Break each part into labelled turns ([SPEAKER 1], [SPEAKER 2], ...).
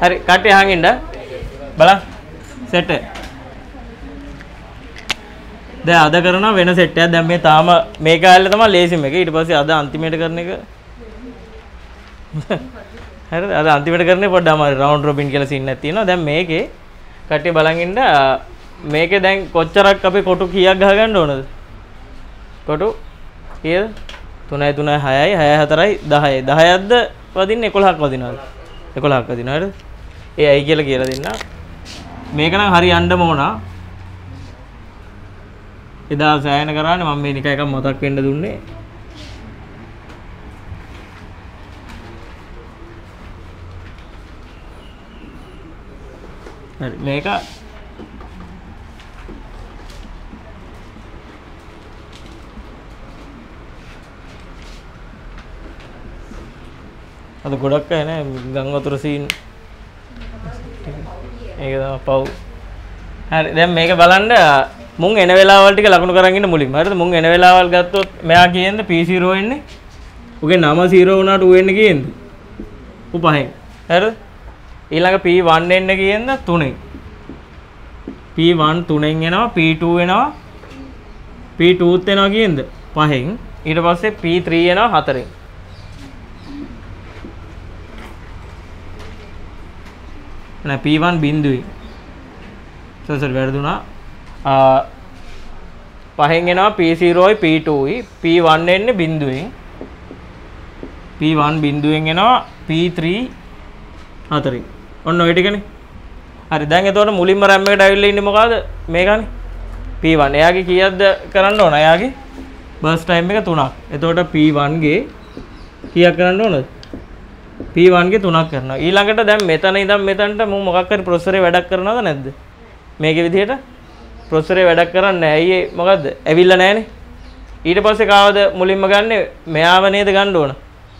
[SPEAKER 1] හරි කට්ටිය අහන් ඉන්න බලන්න සෙට් එක දැන් අද කරනවා වෙන සෙට් එකක්. දැන් මේ තාම මේක ඇල්ල තමයි ලේසිම එක. ඊට පස්සේ අද අන්තිමේට කරන එක. හරිද? අද අන්තිමට කරන්නේ පොඩ්ඩක් අමාරු රවුන්ඩ් රොබින් කියලා සීන් එකක් තියෙනවා. දැන් මේකේ කට්ටිය බලන් ඉන්න මේකේ දැන් කොච්චරක් අපි කොටු කීයක් ගහගන්න ඕනද? කොටු කීයද? 3යි 3යි 6යි 6යි 4යි 10යි 10ක්ද වදින්නේ? 11ක් වදිනවද? 11ක් වදිනවා හරිද? ඒ ඇයි කියලා කියලා දෙන්න. මේක නම් හරි යන්නම ඕන. එදා සෑයන කරානේ මම මේ නිකන් එකක් මතක් වෙන්න දුන්නේ. හරි මේක. අද ගොඩක් අය නෑ ගං වතුර සීන් ඒක තමයි පව්. හරි දැන් මේක බලන්න මුන් එන වෙලාවල් ටික ලකුණු කරන් ඉන්න මුලින්ම. හරිද? මුන් එන වෙලාවල් ගත්තොත් මෙයා කියේන්ද P0 එන්නේ? උගේ නම 0 වුණාට ඌ එන්නේ කියේන්ද? ඌ පහෙන්. හරිද? ඊළඟ P1 එන්න කියේන්ද? 3ෙන් P1 3ෙන් එනවා P2 එනවා. P2ත් එනවා කියේන්ද? පහෙන්. ඊට පස්සේ P3 එනවා 4ෙන් නෑ P1 බිඳුවයි සසර වැරදුනා. පහෙන් එනවා P0යි P2යි P1 එන්නේ බිඳුවෙන් P1 බිඳුවෙන් එනවා P3 හතරෙන්. ඔන්න ඔය ටිකනේ. හරි දැන් එතකොට මුලින්ම RAM එකට ඇවිල්ලා ඉන්නේ මොකද්ද? මේකනේ. P1 එයාගේ කීයක්ද කරන්න ඕන? එයාගේ බර්ස් ටයිම් එක 3ක් එතකොට P1 ගේ කීයක් කරන්න ඕනද? P1 ගේ 3ක් කරනවා ඊළඟට දැන් මෙතන ඉඳන් මෙතනට මම මොකක් හරි ප්‍රොසෙසරේ වැඩක් කරනවද නැද්ද මේකේ විදිහට ප්‍රොසෙසරේ වැඩක් කරන්නේ නැහැ. ඇයි ඒ මොකද්ද? ඇවිල්ලා නැහනේ. ඊට පස්සේ කාවද මුලින්ම ගන්නෙ? මෙයාව නේද ගන්න ඕන.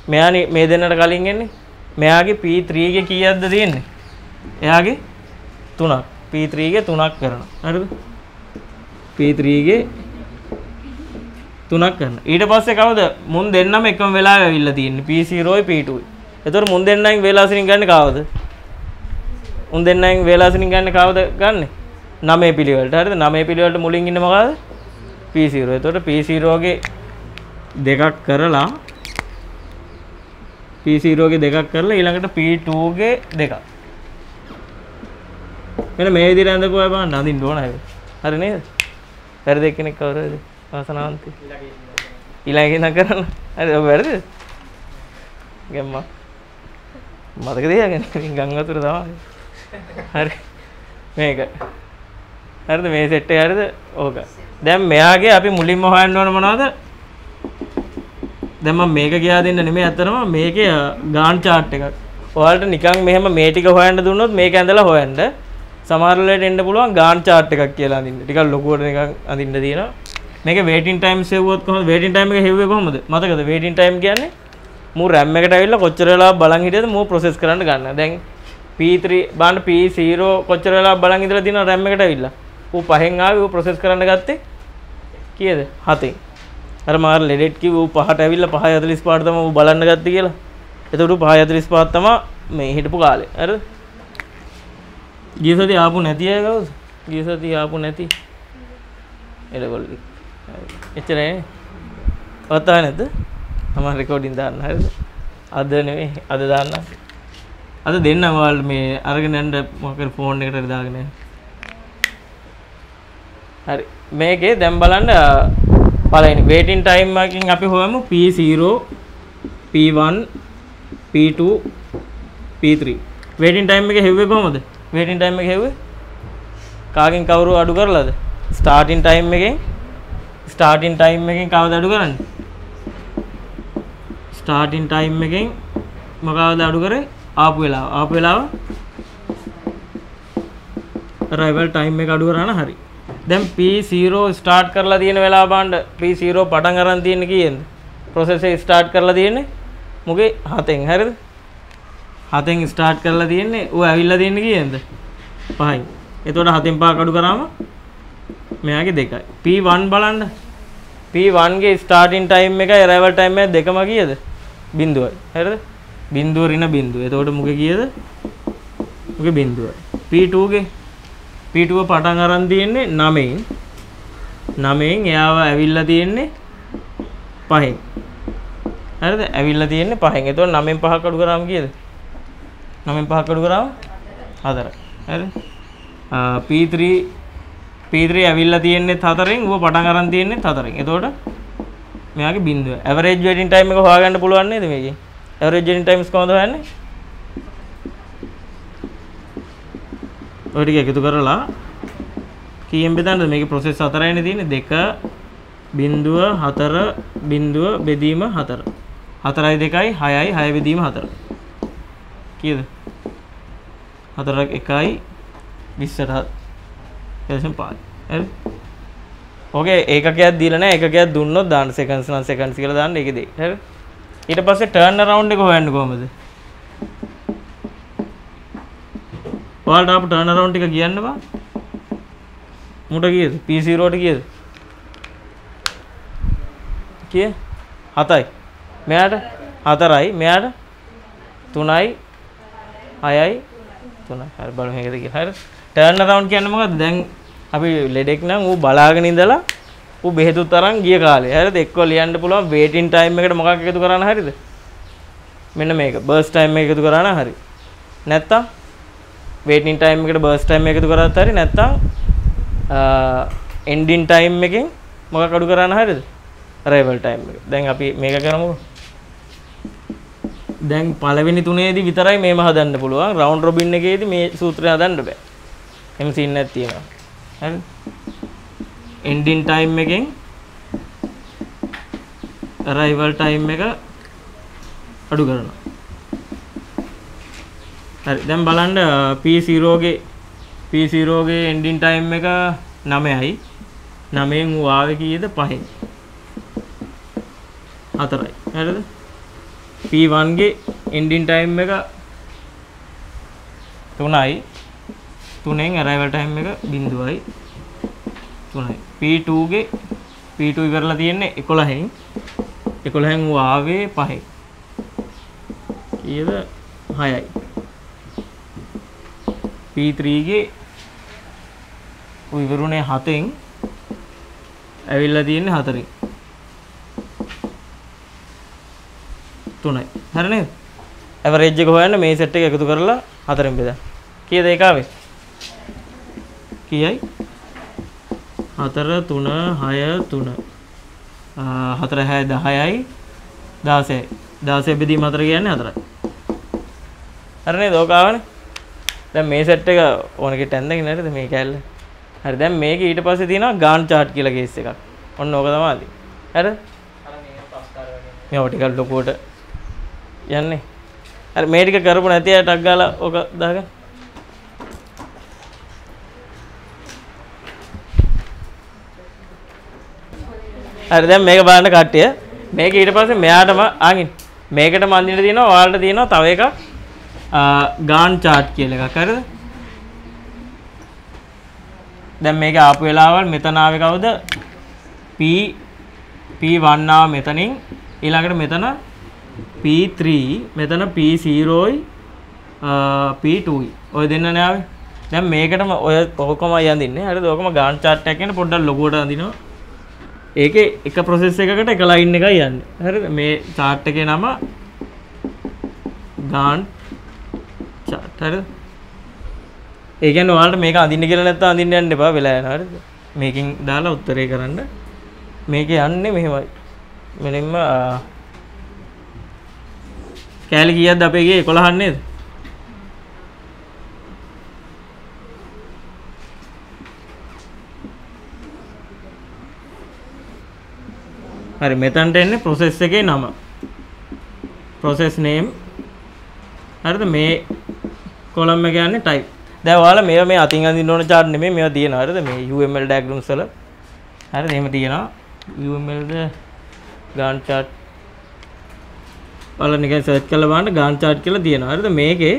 [SPEAKER 1] මෙයානේ මේ දෙන්නට කලින් එන්නේ. මෙයාගේ P3 ගේ කීයක්ද තියෙන්නේ? එයාගේ 3ක්. P3 ගේ 3ක් කරනවා. හරිද? P3 ගේ 3ක් කරනවා. ඊට පස්සේ කවුද? මුන් දෙන්නම එකම වෙලාවෙ ඇවිල්ලා තියෙන්නේ. P0යි P2යි. එතකොට මුන් දෙන්නයින් වේලාසිනින් ගන්න කාවද? උන් දෙන්නයින් වේලාසිනින් ගන්න කාවද ගන්නේ? නමේ පිළිවෙලට. හරිද? නමේ පිළිවෙලට මුලින් ඉන්න මොකද? P0 එතකොට P0 ගේ දෙකක් කරලා P0 ගේ දෙකක් කරලා ඊළඟට P2 ගේ දෙකක්. මෙන්න මේ විදිහට අඳපුවා බලන්න අඳින්න ඕන හැබැයි. හරි නේද? වැරදි එක්කෙනෙක් කවුරුද වාසනාවන්ති ඊළඟ ඉඳන් කරන්න. හරි ඔබ වැරදිද? ගැම්මා මතක තියාගන්න ගං වතුර තමයි. හරි. මේක. හරිද? මේ සෙට් එක හරිද? ඕක. දැන් මෙයාගේ අපි මුලින්ම හොයන්න ඕන මොනවද? දැන් මම මේක ගියා දෙන්න නෙමෙයි අතරම මේකේ ගාන් chart එකක්. ඔයාලට නිකන් මෙහෙම මේ ටික හොයන්න දුන්නොත් මේක ඇඳලා හොයන්න. සමහර වෙලාවට එන්න පුළුවන් ගාන් chart එකක් කියලා අඳින්න. ටිකක් ලොකුවට නිකන් අඳින්න තියෙනවා. මේක waiting time සෙව්වොත් කොහොමද? waiting time එක හෙව්වේ කොහොමද? මතකද waiting time කියන්නේ? මූ RAM එකට ඇවිල්ලා කොච්චර වෙලාවක් බලන් හිටියද මූ process කරන්න ගන්න දැන් P3 බලන්න P0 කොච්චර වෙලාවක් බලන් ඉඳලා තියෙනවද RAM එකට ඇවිල්ලා ඌ පහෙන් ආවේ ඌ ප්‍රොසෙස් කරන්න ගත්තේ කීයද? හතෙන්. අර මාර ලෙඩෙට් කිව්ව ඌ පහට ඇවිල්ලා 5:45 තමයි ඌ බලන්න ගත්තේ කියලා. එතකොට ඌ 5:45 තමයි මේ හිටපු කාලේ. හරිද? ගිය සතිය ආපු නැති අය කවුද? ගිය සතිය ආපු නැති. එළගොල්ලි. එච්චරයි. වත්තා නැද්ද? මම රෙකෝඩින් දාන්න හරිද? අද නෙවෙයි අද දාන්න. අද දෙන්න ඔයාලා මේ අරගෙන යන්න මොකක් හරි ෆෝන් එකට හරි දාගෙන යන්න. හරි. මේකේ දැන් බලන්න පළවෙනි waiting time එකකින් අපි හොයමු. P0 P1 P2 P3 waiting time එක හෙව්වේ කොහමද? waiting time එක හෙව්වේ? කාගෙන් කවුරු අඩු කරලාද? starting time එකෙන්? starting time එකෙන් කවුද අඩු කරන්නේ? Starting time එකෙන් මොකවද අඩු කරේ? ආපු වෙලාව. ආපු වෙලාව arrival time එක අඩු කරා නම් හරි. දැන් P0 ස්ටාර්ට් කරලා තියෙන වෙලාව බලන්න. P0 පටන් අරන් තියෙන්නේ කීයෙන්ද process එක ස්ටාර්ට් කරලා තියෙන්නේ මොකේ? හතෙන්. හරිද? හතෙන් ස්ටාර්ට් කරලා තියෙන්නේ ඌ ඇවිල්ලා තියෙන්නේ කීයෙන්ද? පහයි. එතකොට හතෙන් පහක් අඩු කරාම මෙයාගේ දෙකයි. P1 බලන්න. P1 ගේ ස්ටාර්ටින් ටයිම් එකයි arrival ටයිම් එක දෙකම කීයද? බිඳුවයි. හරිද? බිඳුව ඍණ බිඳුව. එතකොට මුගේ කීයද? ඔගේ බිඳුව P2ගේ P2 පටන් අරන් තියෙන්නේ 9න් 9න් එයාව ඇවිල්ලා තියෙන්නේ 5න් හරිද? ඇවිල්ලා තියෙන්නේ 5න් එතකොට 9න් 5ක් අඩු කරාම කීයද? 9න් 5ක් අඩු කරාම 4යි හරිද? P3 P3 ඇවිල්ලා තියෙන්නේ 4න් ඌව පටන් අරන් තියෙන්නේ 4න් එතකොට මෙයාගේ බිඳුව ඇවරේජ් වෙඩින් ටයිම් එක හොයාගන්න පුළුවන් නේද මේකෙන් ඇවරේජ් වෙඩින් ටයිම්ස් කොහොමද හොයන්නේ? ඔය ටික එකතු කරලා කීයෙන් බෙදන්නද? මේකේ ප්‍රොසෙස් හතරයිනේ තියෙන්නේ. දෙක බිඳුව හතර බිඳුව බෙදීම හතර. හතරයි දෙකයි හයයි හය බෙදීම හතර. කීයද? හතරක් එකයි විස්සට එලෙසම පායි හරි? ඕකේ ඒකකයක් දීලා නැහැ ඒකකයක් දුන්නොත් දාන්න සෙකන්ඩ්ස් නම් සෙකන්ඩ්ස් කියලා දාන්න ඒකේ දෙයි හරි? ඊට පස්සේ ටර්න් අරවුන්ඩ් එක හොයන්න කොහමද? ඔයාලට ආපු ටර්න් අරවුන්ඩ් ටික කියන්න බා. මුට කීයද? P0 ට කීයද? කිය? 7යි මෙයාට 4යි මෙයාට 3යි 6යි 3යි හරි බලමු මේකද කියලා. හරි. ටර්න් අරවුන්ඩ් කියන්නේ මොකද්ද? දැන් අපි ලෙඩෙක් නම් ඌ බලාගෙන ඉඳලා ඌ බෙහෙතුත් අරන් ගිය කාලේ. හරිද? එක්ක ලියන්න පුළුවන් වේටින් ටයිම් එකට මොකක් එකතු කරන්න හරිද? මෙන්න මේක. බර්ස් ටයිම් එක එකතු කරාන හරි. නැත්තම් වේටින් ටයිම් එකට බර්ස් ටයිම් එකතු කරත් හරි. නැත්තම් එන්ඩින් ටයිම් එකෙන් මොකක් අඩු කරන්න හරිද? රේවල් ටයිම් එක. දැන් අපි මේක කරමුකෝ. දැන් පළවෙනි තුනේදී විතරයි මේම හදන්න පුළුවන්. රවුන්ඩ් රොබින් එකේදී මේ සූත්‍රය හදන්න බෑ. එම් සීන් එකක් තියෙනවා. හරි එන්ඩින් ටයිම් එකෙන් රයිවල් ටයිම් එක අඩු කරනවා. හරි. දැන් බලන්න uh, P0 ගේ P0 ගේ එන්ඩින් ටයිම් එක 9යි 9න් ඌ ආවේ කීයද? 5න් 4යි හරිද? P1 ගේ එන්ඩින් ටයිම් එක 3යි 3න් අරයිවල් ටයිම් එක 0යි 3යි P2 ගේ P2 ඉවරලා තියෙන්නේ 11න් 11න් ඌ ආවේ 5න් කීයද? 6යි P3 ගේ ඌ ඉවරුනේ 7න් ඇවිල්ලා තියෙන්නේ 4න් 3යි හරි නේද ඇවරේජ් එක හොයන්න මේ සෙට් එක එකතු කරලා 4න් බෙදන්න කීයද? ඒක ආවේ කීයයි. 4 3 6 3 4 6 10යි 16යි 16 බෙදීම 4 කියන්නේ 4යි හරි නේද ඕක ආවනේ දැන් මේ සෙට් එක ඕනකට ඇඳගෙන නේද මේ කැල්ල හරි දැන් මේක ඊට පස්සේ තියෙනවා ගාන් chart කියලා කේස් එකක්. ඔන්න ඕක තමයි හරි? මේ ඔය ටිකක් ලොකුවට යන්නේ. හරි මේ ටික කරපු නැති අය ටක් ගාලා ඕක දාගන්න. හරි දැන් මේක බලන්න කට්ටිය. මේක ඊට පස්සේ මෙයාටම ආගින් මේකටම අඳින්න තියෙනවා ඔයාලට තියෙනවා තව එකක් ගාන් චාට් කියලා එකක්. හරිද? දැන් මේක ආපු වෙලාවල් මෙතන ආවේ කවුද? P P1 ආව මෙතනින්. ඊළඟට මෙතන P3 මෙතන P0යි P2යි ඔය දෙන්නනේ ආවේ. දැන් මේකටම ඔය ඔකමයි අඳින්නේ හරිද? ඔකම ගාන් chart එකක් කියන්නේ පොඩ්ඩක් ලොකුවට අඳිනවා. ඒකේ එක ප්‍රොසෙස් එකකට එක ලයින් එකයි යන්නේ. හරිද? මේ chart එකේ නම ගාන් chart හරිද? ඒ කියන්නේ ඔයාලට මේක අඳින්න කියලා නැත්නම් අඳින්න යන්න එපා වෙලා යනවා. හරිද? මේකෙන් දාලා උත්තරේ කරන්න. මේක යන්නේ මෙහෙමයි. මෙලින්ම කෑලි කීයක්ද අපේ ගේ? 11 නේද? හරි මෙතනට එන්නේ process එකේ නම. process name. හරිද? මේ කොලම් එක යන්නේ type. දැන් ඔයාලා මේවා මේ අතින් අඳින්න ඕන chart නෙමෙයි මේවා තියෙනවා. හරිද? මේ UML diagrams වල. හරිද? එහෙම තියෙනවා. UML ද Gantt chart. බලන්න නිකන් සර්ච් කරලා බලන්න. Gantt chart කියලා තියෙනවා. හරිද? මේකේ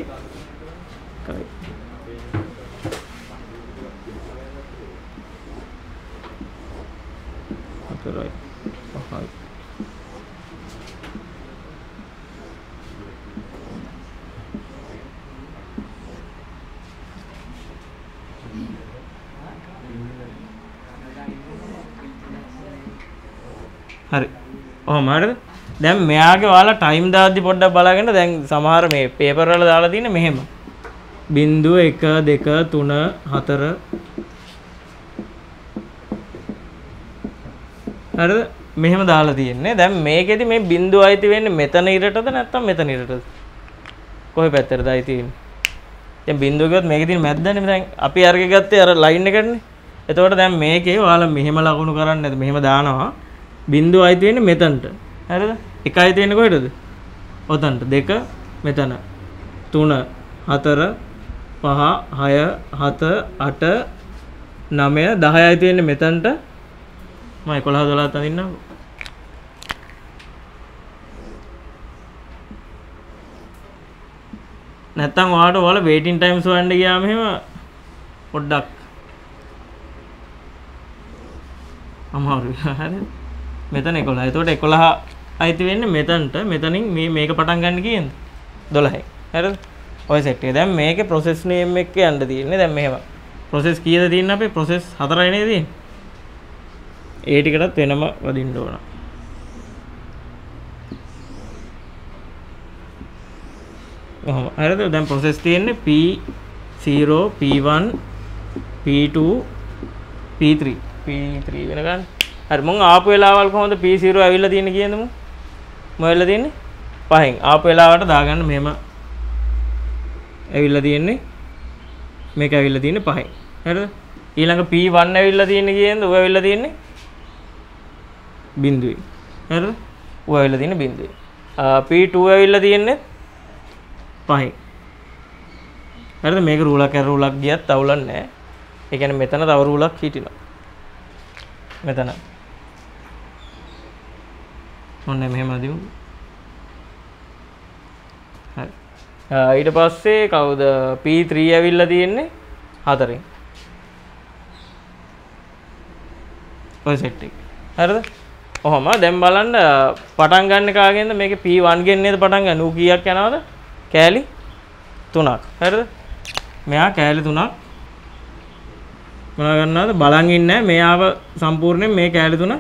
[SPEAKER 1] හතරයි පහයි හරි. ඔහොම හරිද දැන් මෙයාගේ ඔයාලා ටයිම් දාද්දි පොඩ්ඩක් බලගෙන දැන් සමහර මේ පේපර් වල දාලා තියෙන්නේ මෙහෙම. බිංදුව 1 2 3 4 හරිද? මෙහෙම දාලා තියෙන්නේ. දැන් මේකෙදි මේ බිංදුව අයිති වෙන්නේ මෙතන ඉරටද නැත්නම් මෙතන ඉරටද? කොහේ පැත්තටද අයිති වෙන්නේ? දැන් බිංදුව ගියොත් මේකේ තියෙන මැද්දනේ දැන් අපි අරගෙන ගත්තේ අර ලයින් එකනේ. එතකොට දැන් මේකේ ඔයාලා මෙහෙම ලකුණු කරන්නේ නැද මෙහෙම දානවා. බිංදුව අයිති වෙන්නේ මෙතනට. හරිද? එක අයිති වෙන්නේ කොහෙටද? ඔතනට. දෙක මෙතන. තුන හතර පහ හය හත අට නමය දහය අයිති වෙන්නේ මෙතනට. මම 11 12 අඳින්නම් නැත්තම් ඔයාලට ඔයාලා වේටින් ටයිම්ස් හොයන්න ගියාම එහෙම පොඩ්ඩක් අමාරුයි. හරිද? මෙතන 11 එතකොට 11 අයිති වෙන්නේ මෙතනට. මෙතනින් මේ මේක පටන් ගන්න කීයද 12යි හරිද? ඔය සෙට් එක. දැන් මේකේ process name එක යන්න තියෙන්නේ. දැන් මෙහෙම. process කීයද තියෙන්නේ අපේ? process 4යි නේද තියෙන්නේ? ඒ ටිකටත් වෙනම වදින්න ඕන. ඔහොම. හරිද? දැන් process තියෙන්නේ P0 P1 P2 P3 P3 වෙනකන්. හරි මං ආපු වෙලාවල් කොහොමද P0 ඇවිල්ලා තියෙන්නේ කියන්නමු මම ඇවිල්ලා තියෙන්නේ? පහෙන්. ආපු වෙලාවට දාගන්න මෙහෙම ඇවිල්ලා තියෙන්නේ. මේක ඇවිල්ලා තියෙන්නේ පහෙන්. හරිද? ඊළඟ P1 ඇවිල්ලා තියෙන්නේ කියන්නද? ඔය ඇවිල්ලා තියෙන්නේ බිඳුවේ. හරිද? ඔය ඇවිල්ලා තියෙන්නේ බිඳුවේ. P2 ඇවිල්ලා තියෙන්නේ පහෙන්. හරිද? මේක රූලක් කර රූලක් ගියත් අවුලක් නැහැ. ඒ කියන්නේ මෙතන තව රූලක් හිටිනවා. මෙතන. ඔන්න මෙහෙම හරි ඊට පස්සේ කවුද? P3 ඇවිල්ලා තියෙන්නේ? හතරෙන්. ඔය සෙට් එක. හරිද? ඔහොම දැන් බලන්න පටන් ගන්න කාගෙන්ද? මේකේ P1 ගෙන් නේද පටන් ගන්න? ඌ කීයක් යනවද? කෑලි? තුනක්. හරිද? මෙයා කෑලි තුනක්. මොනා ගන්නවද? බලන් ඉන්නේ මෙයාව සම්පූර්ණයෙන් මේ කෑලි තුන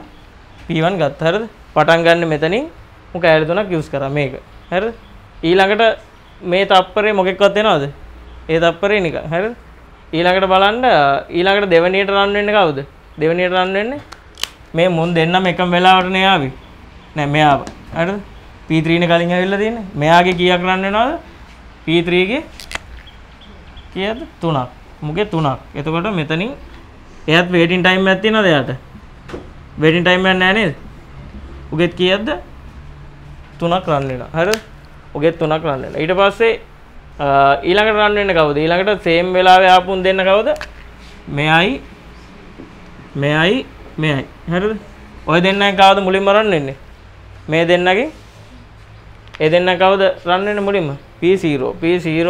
[SPEAKER 1] P1 ගත්ත. හරිද පටන් ගන්න මෙතනින් මු කෑලි තුනක් යූස් කරා. මේක. හරිද? ඊළඟට මේ තප්පරේ මොකෙක්වත් එනවද? ඒ තප්පරේ නිකන්. හරිද? ඊළඟට බලන්න ඊළඟට දෙවනියට රන් වෙන්නේ කවුද? දෙවනියට රන් වෙන්නේ මේ මුන් දෙන්නම එකම වෙලාවට නේ ආවේ. නෑ මෙයාව. හරිද? P3 නේ කලින් ඇවිල්ලා තියෙන්නේ. මෙයාගේ කීයක් රන් වෙනවද? P3 ගේ කීයද 3ක් මුගේ 3ක් එතකොට මෙතනින් එයාත් වේටින් ටයිම් එකක් තියෙනවද එයාට? වේටින් ටයිම් එකක් නෑ නේද? උගෙත් කීයක්ද? 3ක් රන් වෙනවා. හරිද? උගෙත් 3ක් රන් වෙනවා. ඊට පස්සේ ඊළඟට රන් වෙන්න කවුද? ඊළඟට සේම් වෙලාවේ ආපුන් දෙන්න කවුද? මෙයයි මෙයයි මෙයයි. හරිද? ඔය දෙන්නයි කවුද මුලින්ම රන් වෙන්නේ? මේ දෙන්නගේ ඒ දෙන්න කවුද රන් වෙන්නේ මුලින්ම? P0 P0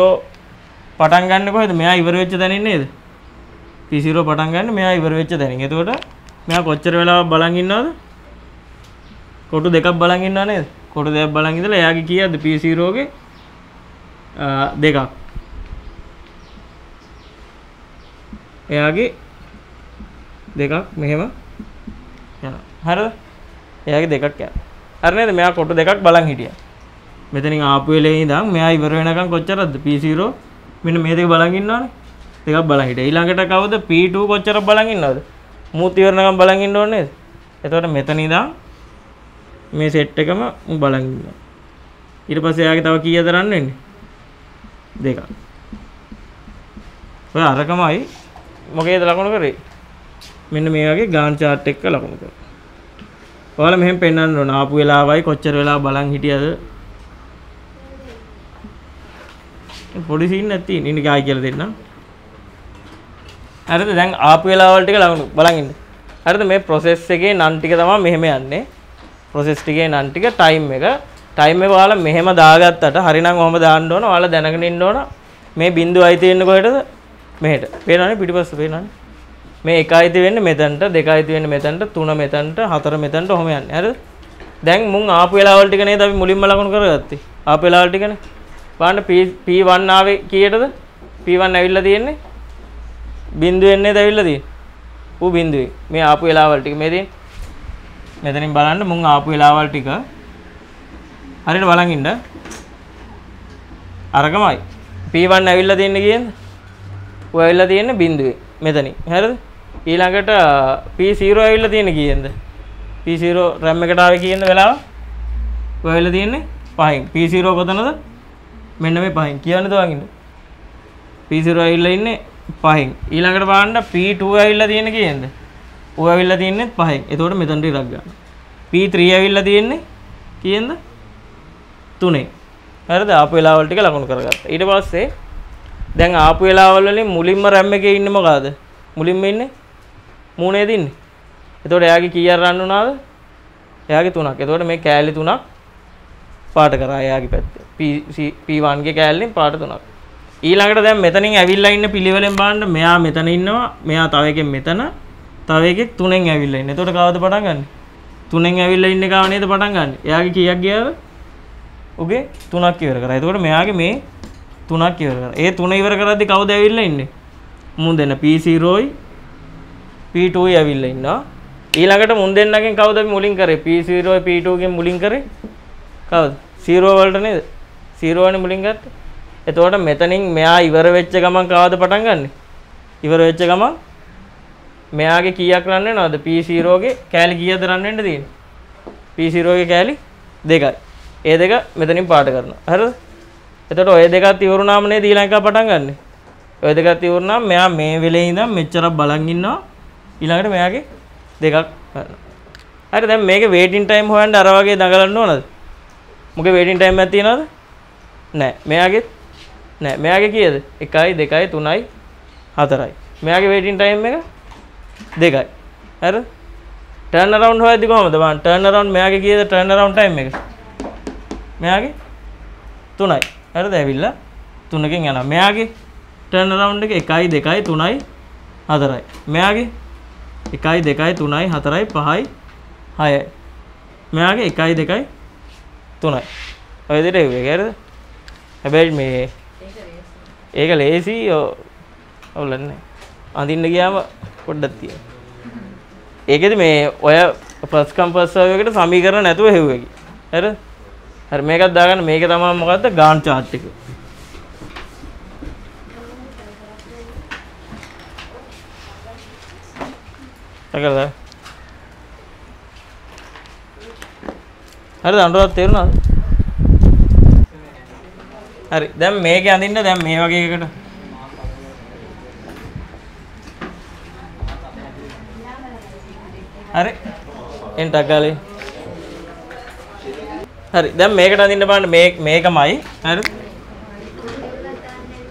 [SPEAKER 1] පටන් ගන්න කොහෙද? මෙයා ඉවර වෙච්ච තැනින් නේද? P0 පටන් ගන්න මෙයා ඉවර වෙච්ච තැනින්. එතකොට මෙයා කොච්චර වෙලාවක් බලන් ඉන්නවද? කොටු දෙකක් බලන් ඉන්නව නේද? කොටු දෙකක් බලන් ඉඳලා එයාගේ කීයද P0 ගේ? දෙකක්. එයාගේ දෙකක් මෙහෙම. හරිද? එයාගේ දෙකක් යනවා හරි නේද? මෙයා කොටු දෙකක් බලන් හිටියා. මෙතනින් ආපු වෙලේ ඉඳන් මෙයා ඉවර වෙනකන් කොච්චරද P0 මෙන්න මේ දෙක බලන් ඉන්නවනේ. දෙකක් බලන් හිටියා. ඊළඟට කවුද P2 කොච්චරක් බලන් ඉන්නවද? මූත් ඉවරනකම් බලන් ඉන්න ඕනේ නේද එතකොට මෙතන ඉඳන් මේ සෙට් එකම උන් බලන් ඉන්නවා. ඊට පස්සේ එයාගේ තව කීයද රන් වෙන්නේ. දෙකක්. ඔය අරකමයි මොකේද ලකුණු කරේ? මෙන්න මේ වගේ ගාන් chart එක ලකුණු කරා. ඔයාලා මෙහෙම පෙන්වන්න ඕන. ආපු වෙලාවයි කොච්චර වෙලා බලන් හිටියද? පොඩි සීන් එකක් තියෙන ඉන්න. ගායි කියලා දෙන්නම්. හරිද? දැන් ආපු වෙලාවල් ටික ලකුණු බලන් ඉන්න. හරිද? මේ process එකේ නම් ටික තමයි මෙහෙම යන්නේ. Process ටිකේ නම් ටික time එක. Time එක ඔයාලා මෙහෙම දාගත්තට හරිනම් ඔහම දාන්න ඕන ඔයාලා දැනගෙන ඉන්න ඕන. මේ බිඳුව අයිති වෙන්නේ කොහෙටද? මෙහෙට. පේනවනේ පිටිපස්ස පේනවනේ? මේ එක අයිති වෙන්නේ මෙතනට දෙක අයිති වෙන්නේ මෙතනට තුන මෙතනට හතර මෙතනට ඔහම යන්නේ. හරිද? දැන් මුන් ආපු වෙලාවල් ටික නේද අපි මුලින්ම ලකුණු කරගත්තේ? ආපු වෙලාවල් ටිකනේ බලන්න P1 ආවේ කීයටද? P1 ඇවිල්ලා තියෙන්නේ? බිඳුවෙන් නේද ඇවිල්ලා තියෙන්නේ? ඌ බිඳුවේ. මේ ආපු වෙලාවල් ටික මේ තියෙන්නේ. මෙතනින් බලන්න මුං ආපු වෙලාවල් ටික. හරියට බලන් ඉන්න අරකමයි P1 ඇවිල්ලා තියෙන්නේ කියන්නේ ඔය ඇවිල්ලා තියෙන්නේ බිඳුවේ මෙතනින්. හරිද? ඊළඟට P0 ඇවිල්ලා තියෙන්නේ කීයෙන්ද P0 RAM එකට ආවේ කීයෙන්ද වෙලාව? ඔය ඇවිල්ලා තියෙන්නේ පහෙන්. P0 කොතනද? මෙන්න මේ පහෙන්. කියන්න තවගින්න P0 ඇවිල්ලා ඉන්නේ පහෙන්. ඊළඟට බලන්න P2 ඇවිල්ලා තියෙන්නේ කීයෙන්ද ඔය ඇවිල්ලා තියෙන්නේ පහෙන් එතකොට මෙතනට ඉරක් ගන්න. P3 ඇවිල්ලා තියෙන්නේ කීයෙන්ද? තුනේ. හරිද? ආපු වෙලාවල් ටික ලකුණු කරගත්තා. ඊට පස්සේ දැන් ආපු වෙලාවල් වලින් මුලින්ම RAM එකේ ඉන්නේ මොකද්ද? මුලින්ම ඉන්නේ මූණේද ඉන්නේ? එතකොට එයාගේ කීයක් රන් වුණාද? එයාගේ තුනක්. එතකොට මේ කෑලි තුනක් පාට කරා එයාගේ පැත්තේ. P P1 ගේ කෑල්ලෙන් පාට තුනක්. ඊළඟට දැන් මෙතනින් ඇවිල්ලා ඉන්න පිළිවෙලෙන් බලන්න මෙයා මෙතන ඉන්නවා. මෙයා තව එකෙක් මෙතන. තව එකෙක් තුනෙන් ඇවිල්ලා ඉන්නේ එතකොට කවද පටන් ගන්නෙ තුනෙන් ඇවිල්ලා ඉන්න කාව නේද පටන් ගන්න. එයාගේ කීයක් ගියාද? උගේ තුනක් ඉවර කරා. එතකොට මෙයාගේ මේ තුනක් ඉවර කරා. ඒ තුන ඉවර කරද්දි කවුද ඇවිල්ලා ඉන්නේ? මුන් දෙන්න P0යි P2යි ඇවිල්ලා ඉන්නවා. ඊළඟට මුන් දෙන්නගෙන් කවුද අපි මුලින් කරේ? P0යි P2 ගෙන් මුලින් කරේ? කවුද? 0 වලට නේද? 0 වනේ මුලින් ගත්තේ. එතකොට මෙතනින් මෙයා ඉවර වෙච්ච ගමන් කවද පටන් ගන්නෙ? ඉවර වෙච්ච ගමන් මෙයාගේ කීයක් රන් වෙනවද? P0 ගේ කෑලි කීයද රන් වෙන්න තියෙන්නේ? P0 ගේ කෑලි දෙකයි. ඒ දෙක මෙතනින් පාට කරනවා. හරිද? එතකොට ඔය දෙකත් ඉවරුනාම නේද ඊළඟ එක පටන් ගන්නෙ? ඔය දෙකත් ඉවරුනාම මෙයා මේ වෙලේ ඉඳන් මෙච්චරක් බලන් ඉන්නවා. ඊළඟට මෙයාගේ දෙකක් කරනවා හරි දැන් මේකේ වේටින් ටයිම් හොයන්න අර වගේ දඟලන්න ඕනද? මොකේ වේටින් ටයිම් එකක් තියනවද? නෑ. මෙයාගේ නෑ. මෙයාගේ කීයද? 1යි 2යි 3යි 4යි මෙයාගේ වේටින් ටයිම් එක? දෙකයි. හරි? ටර්න් අරවුන්ඩ් හොයද්දි කොහමද? බලන්න ටර්න් අරවුන්ඩ් මෙයාගේ කීයද? ටර්න් අරවුන්ඩ් ටයිම් එක. මෙයාගේ? 3යි හරිද? ඇවිල්ලා 3කින් යනවා. මෙයාගේ ටර්න් අරවුන්ඩ් එක 1යි 2යි 3යි 4යි මෙයාගේ 1යි 2යි 3යි 4යි 5යි 6යි මෙයාගේ 1යි 2යි 3යි ඔය විදිහට එව්වේ. හරිද? හැබැයි මේ ඒක ලේසි ඔවුලන්නේ අඳින්න ගියාම පොඩ්ඩක් තියෙනවා. ඒකෙදි මේ ඔය ෆස්ට් කම් ෆස්ට් සර්වර් එකට සමීකරණ නැතුව හෙව්වෙකි හරිද? හරි මේකත් දාගන්න. මේක තමයි මොකද්ද? ගාන් chart එක. අකලා හරිද? අඬවත් තේරුණාද? හරි. දැන් මේක අඳින්න දැන් මේ වගේ එකකට හරි. එන් ටක්ගාලේ හරි. දැන් මේකට අඳින්න බලන්න. මේ මේකමයි. හරි.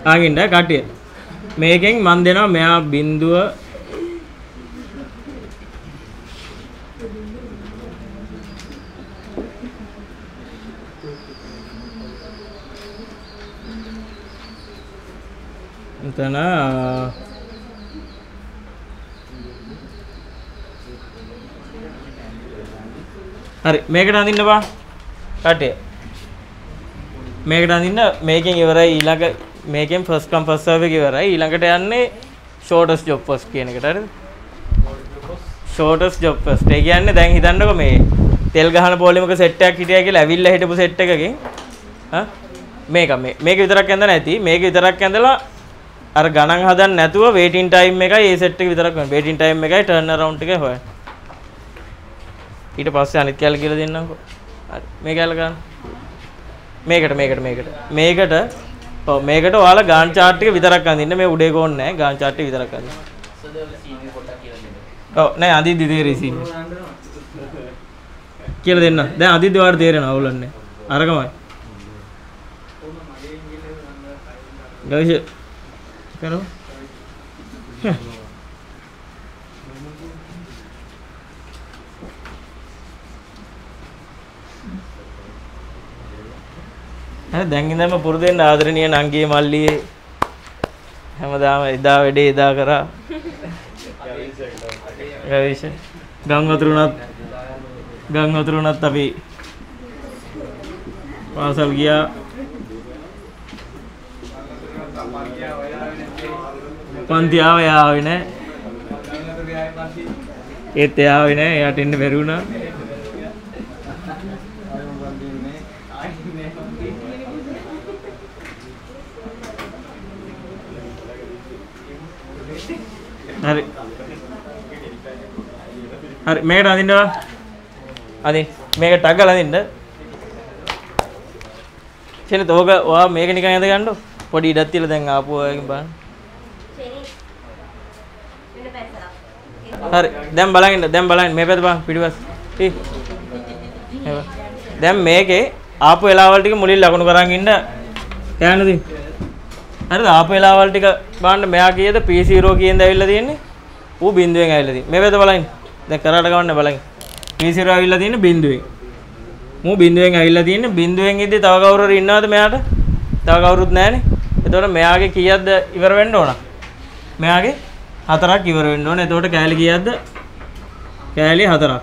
[SPEAKER 1] ආගින්න කටිය. මේකෙන් මන් දෙනවා මෙයා බින්දුව එතන හරි මේකට අඳින්න බා. කටේ මේකට අඳින්න මේකෙන් ඉවරයි ඊළඟ මේකෙන් ෆස්ට් කම් ෆස්ට් සර්ව් එක ඉවරයි. ඊළඟට යන්නේ ෂෝටස් ජොබ් ෆස්ට් කියන එකට හරිද? ෂෝටස් ජොබ් ෆස්ට් ඒ කියන්නේ දැන් හිතන්නකො මේ තෙල් ගහන පොලිමක සෙට් එකක් හිටියා කියලා ඇවිල්ලා හිටපු සෙට් එකකින් ආ මේක මේ මේක විතරක් ඇඳ නැති. මේක විතරක් ඇඳලා අර ගණන් හදන්න නැතුව වේටින් ටයිම් එකයි ඒ සෙට් එක විතරක් වෙන. වේටින් ටයිම් එකයි ටර්න් අරවුන්ඩ් එකයි හොයන්න. ඊට පස්සේ අනිත් කැල කියලා දෙන්නම්කෝ හරි මේ කැල ගන්න. මේකට මේකට මේකට. මේකට ඔව් මේකට ඔයාලා ගාන් chart එක විතරක් අඳින්න. මේ උඩේ ගෝන් නැහැ ගාන් chart එක විතරක් අඳින්න. ඔව් නෑ අඳිද්දි තේරෙයි සීන්. කියලා දෙන්න. දැන් අඳිද්දි ඔයාලට තේරෙනවා අවුලන්නේ. අරකමයි ගවිෂ කරමු. හරි දැන් ඉඳන්ම පුරුදු වෙන්න ආදරණීය නංගියේ මල්ලියේ හැමදාම එදා වැඩේ එදා කරා. ගවිෂ. ගම් වතුර උනත් ගම් වතුර උනත් අපි පාසල් ගියා. පන්ති ආව එයා ආවේ නැහැ ඒත් එයා ආවේ නැහැ එයාට එන්න බැරි වුණා. හරි. හරි මේකට අඳින්නවා අද මේක ටග් අලදින්න චෙන තෝක ඔයා මේක නිකන් ඇඳ ගන්න පොඩි ඉඩක් තියලා දැන් ආපුව එකෙන් බලන්න. හරි දැන් බලන්න දැන් බලන්න. මේ පැත්ත බලන්න පිටිපස්ස. දැන් මේකේ ආපු වෙලාවල් ටික මුලින් ලකුණු කරන් ඉන්න. යන්නද හරිද? ආපු වෙලාවල් ටික බලන්න මෙයා කීයද? P0 කියේද ඇවිල්ලා තියෙන්නේ? ඌ බිඳුවෙන් ඇවිල්ලා තියෙන්නේ. මේ පැත්ත බලන්න. දැන් කරාට ගමන්න බලන්න. P0 ඇවිල්ලා තියෙන්නේ බිඳුවෙන්. මූ බිඳුවෙන් ඇවිල්ලා තියෙන්නේ. බිඳුවෙන් ඉද්දි තව කවුරු හරි ඉන්නවද මෙයාට? තව කවුරුත් නැහනේ. එතකොට මෙයාගේ කීයක්ද ඉවර වෙන්න ඕන? මෙයාගේ හතරක් ඉවර වෙන්න ඕන. එතකොට කෑලි කීයක්ද? කෑලි හතරක්.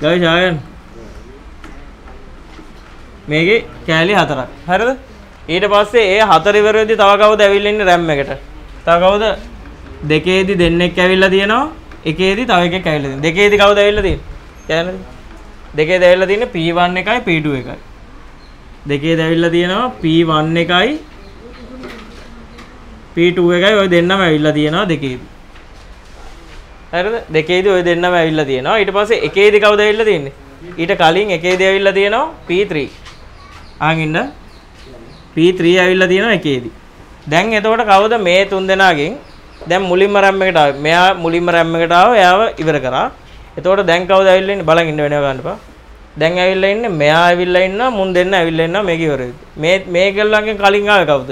[SPEAKER 1] ගයි ඡායන් මේකේ කෑලි හතරක් හරිද ඊට පස්සේ ඒ හතර ඉවර වෙද්දි තව කවුද ඇවිල්ලා ඉන්නේ රැම් එකට තව කවුද දෙකේදි දෙන්නෙක් ඇවිල්ලා තියෙනවා එකේදි තව එකෙක් ඇවිල්ලා තියෙනවා දෙකේදි කවුද ඇවිල්ලා තියෙන්නේ කියන්නද දෙකේද ඇවිල්ලා තියෙන්නේ P1 එකයි P2 එකයි දෙකේද ඇවිල්ලා තියෙනවා P1 එකයි P2 එකයි ওই දෙන්නම ඇවිල්ලා තියෙනවා දෙකේදි හරිද දෙකේදී ওই දෙන්නම ඇවිල්ලා තියෙනවා ඊට පස්සේ එකේදී කවුද ඇවිල්ලා තියෙන්නේ ඊට කලින් එකේදී ඇවිල්ලා තියෙනවා P3 ආන් ඉන්න P3 ඇවිල්ලා තියෙනවා එකේදී. දැන් එතකොට කවුද මේ තුන් දෙනාගෙන්? දැන් මුලින්ම රැම් එකට ආවේ. මෙයා මුලින්ම රැම් එකට ආව එයාව ඉවර කරා. එතකොට දැන් කවුද ඇවිල්ලා ඉන්නේ? බලන් ඉන්න වෙනව ගන්න එපා. දැන් ඇවිල්ලා ඉන්නේ මෙයා ඇවිල්ලා ඉන්නවා මුන් දෙන්න ඇවිල්ලා ඉන්නවා මේක ඉවර වෙද්දි. මේ මේ කෙල්ලන්ගෙන් කලින් ආවේ කවුද?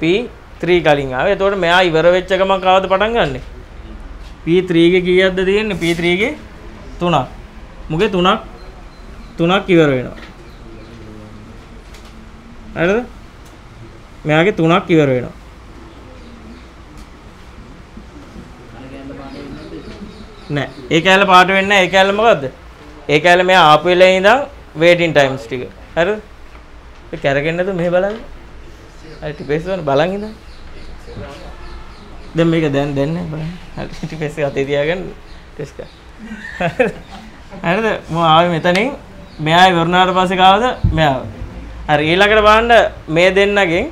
[SPEAKER 1] P3 කලින් ආවේ. එතකොට මෙයා ඉවර වෙච්ච ගමන් කවුද පටන් ගන්නෙ? P3 ගේ කීයක්ද තියෙන්නේ? P3 ගේ 3ක් මුගේ 3ක් 3ක් ඉවර වෙනවා. හරිද? මෙයාගේ 3ක් ඉවර වෙනවා. නෑ ඒ කැල පාට වෙන්නේ නැහැ ඒ කැල මොකද්ද? ඒ කැල මෙයා ආපු වෙලේ ඉඳන් වේටින් ටයිම්ස් ටික. හරිද? ඒ කැරගෙන්නද මෙහෙ බලන්න. හරි ටිපෙස් වල බලන් ඉඳන්. දැන් මේක දැන් දැන් නෑ බලන්න. හරි ටිපෙස් අතේ තියාගෙන ටෙස්ට් කර හරිද? මම ආවේ මෙතනින්. මෙයා ඉවරනාට පස්සේ කාවද? මෙයාව. හරි ඊළඟට බලන්න මේ දෙන්නගෙන්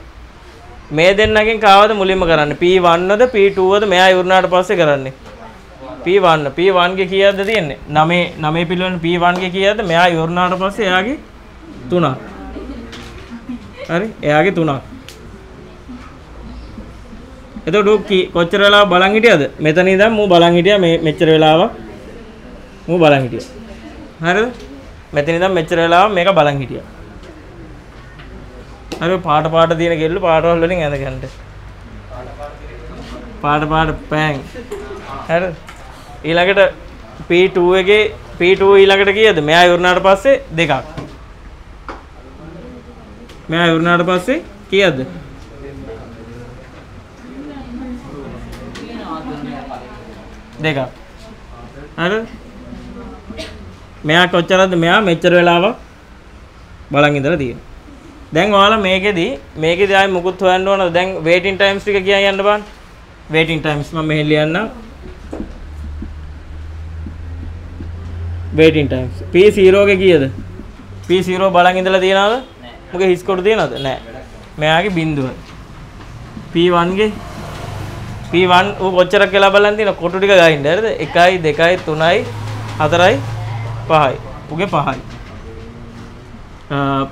[SPEAKER 1] මේ දෙන්නගෙන් කාවද මුලින්ම කරන්නේ? P1ද P2ද මෙයා ඉවරනාට පස්සේ කරන්නේ. P1 P1 ගේ කීයක්ද තියෙන්නේ? 9 9 පිළිවෙල P1 ගේ කීයක්ද? මෙයා ඉවරනාට පස්සේ එයාගේ 3ක් හරි එයාගේ 3ක් එතකොට ඌ කී- කොච්චර වෙලාවක් බලන් හිටියද? මෙතන ඉඳන් මූ බලන් හිටියා මේ මෙච්චර වෙලාවක්. මූ බලන් හිටියා. හරිද? මෙතන ඉඳන් මෙච්චර වෙලාවක් මේක බලන් හිටියා. හරි පාට පාට තියෙන කෙල්ල පාටවල් වලින් ඇඳගන්න පාට පාට පෑන්. හරි. ඊළඟට P2 එකේ P2 ඊළඟට කීයද? මෙයා ඉවරනාට පස්සේ දෙකක්. මෙයා ඉවරනාට පස්සේ කීයද? දෙකක්. හරි. මෙයා කොච්චරද මෙයා මෙච්චර වෙලාවක් බලන් ඉඳලා තියෙනවා දැන් ඔයාලා මේකෙදි මේකෙදි ආයි මුකුත් හොයන්න ඕනද? දැන් වේටින් ටයිම්ස් ටික කියන් යන්න බලන්න වේටින් ටයිම්ස් මම මෙහෙ ලියන්නම්. වේටින් ටයිම්ස් P0 ගේ කීයද P0 බලන් ඉඳලා තියනවද? මොකද හිස් කොට තියනවද? නැහැ මෙයාගේ බිඳුව P1 ගේ. P1 ඌ කොච්චරක් කියලා බලන් තියෙන කොටු ටික ගහින්න හරිද? 1යි 2යි 3යි 4යි 5යි උගේ 5යි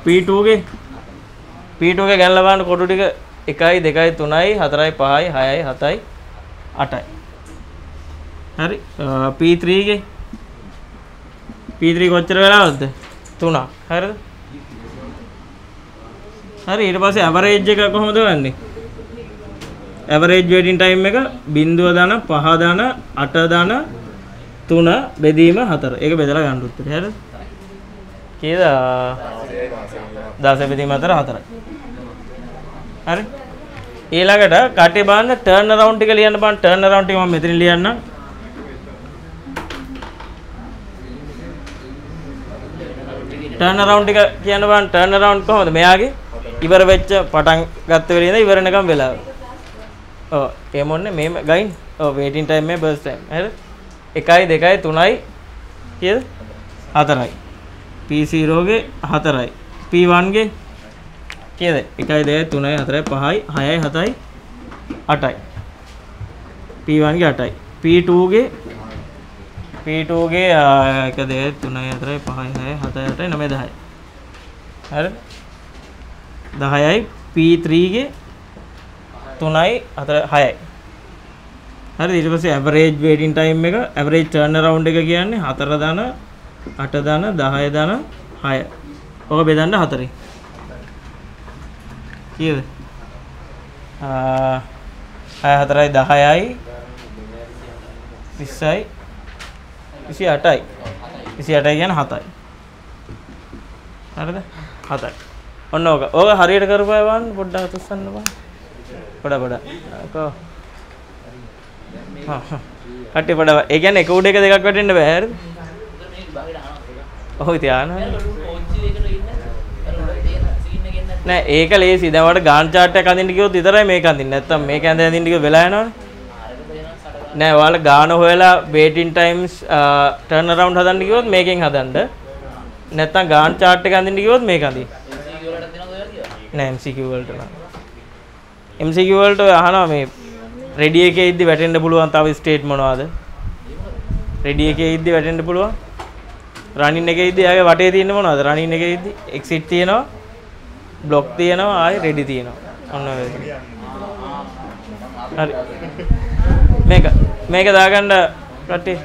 [SPEAKER 1] P2 ගේ. P2 ගේ ගණන් බලන්න කොටු ටික 1යි 2යි 3යි 4යි 5යි 6යි 7යි 8යි හරි. P3 ගේ? P3 කොච්චර වෙලාවක්ද? 3ක් හරිද? හරි. ඊට පස්සේ ඇවරේජ් එක කොහොමද ගන්නේ ඇවරේජ් වේටින් ටයිම් එක බිංදුව දන පහ දන අට දන තුන බෙදීම හතර. ඒක බෙදලා ගන්න උත්තරේ. හරිද? කීයද 10 බෙදීම හතර හතරයි. හරි. ඊළඟට කටි බලන්න ටර්න් අරවුන්ඩ් ටික ලියන්න බලන්න ටර්න් අරවුන්ඩ් ටික මම මෙතන ලියන්නම්. ටර්න් අරවුන්ඩ් ටික කියන්න බලන්න ටර්න් අරවුන්ඩ් කොහොමද මෙයාගේ? ඉවර වෙච්ච පටන් ගත්ත වෙලේ ඉඳන් ඉවර වෙනකම් වෙලාව. ඔව් ඒ මොන්නේ? මේ ගයින්. ඔව් වේටින් ටයිම් මේ බර්ස් ටයිම් හරිද 1යි 2යි 3යි කීයද? 4යි P0 ගේ 4යි P1 ගේ කීයද? 1යි 2යි 3යි 4යි 5යි 6යි 7යි 8යි P1 ගේ 8යි P2 ගේ P2 ගේ 1 2 3 4 5 6 7 8 9 10යි හරිද 10යි P3 ගේ 3යි 4 6යි හරි ඊට පස්සේ ඇවරේජ් වේටින් ටයිම් එක ඇවරේජ් ටර්න් අරවුන්ඩ් එක කියන්නේ 4 දන 8 දන 10 දන 6 ඔක බෙදන්න 4 කීයද? ආ 4යි 10යි 20යි 28යි 28යි කියන්නේ 7යි හරිද? 7යි ඔන්න ඕක. ඕක හරියට කරපුවා පොඩ්ඩක් තුස්සන්න බෑ පොඩ පොඩ. කෝ කට්ටි පොඩ ඒ කියන්නේ එක උඩ එක දෙකක් වැටෙන්න බෑ හරිද? ඔහොම තියාන නෑ ඒක ලේසි දැන් වලට ගාන් chart එක අඳින්න කිව්වොත් විතරයි මේක අඳින්න. නැත්තම් මේක ඇඳ අඳින්න කිව්ව වෙලා යනවනේ. නෑ ඔයාලා ගාන හොයලා waiting times turn around හදන්න කිව්වොත් මේකෙන් හදන්න. නැත්තම් ගාන් chart එක අඳින්න කිව්වොත් මේක අඳින්න. නෑ MCQ වලට නම්. MCQ වලට ඔය අහනවා මේ රෙඩි එකේ ඉද්දි වැටෙන්න පුළුවන් තව ස්ටේට් මොනවද? රෙඩි එකේ ඉද්දි වැටෙන්න පුළුවන්? රනින් එකේ ඉද්දි ආගේ වටේ තියෙන මොනවද? රනින් එකේ ඉද්දි එක්සිට් තියෙනවා. බ්ලොක් තියෙනවා ආයි රෙඩි තියෙනවා ඔන්න ඔය විදිහට. හරි මේක මේක දාගන්න කට්ටිය